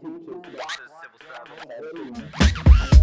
Civil Service.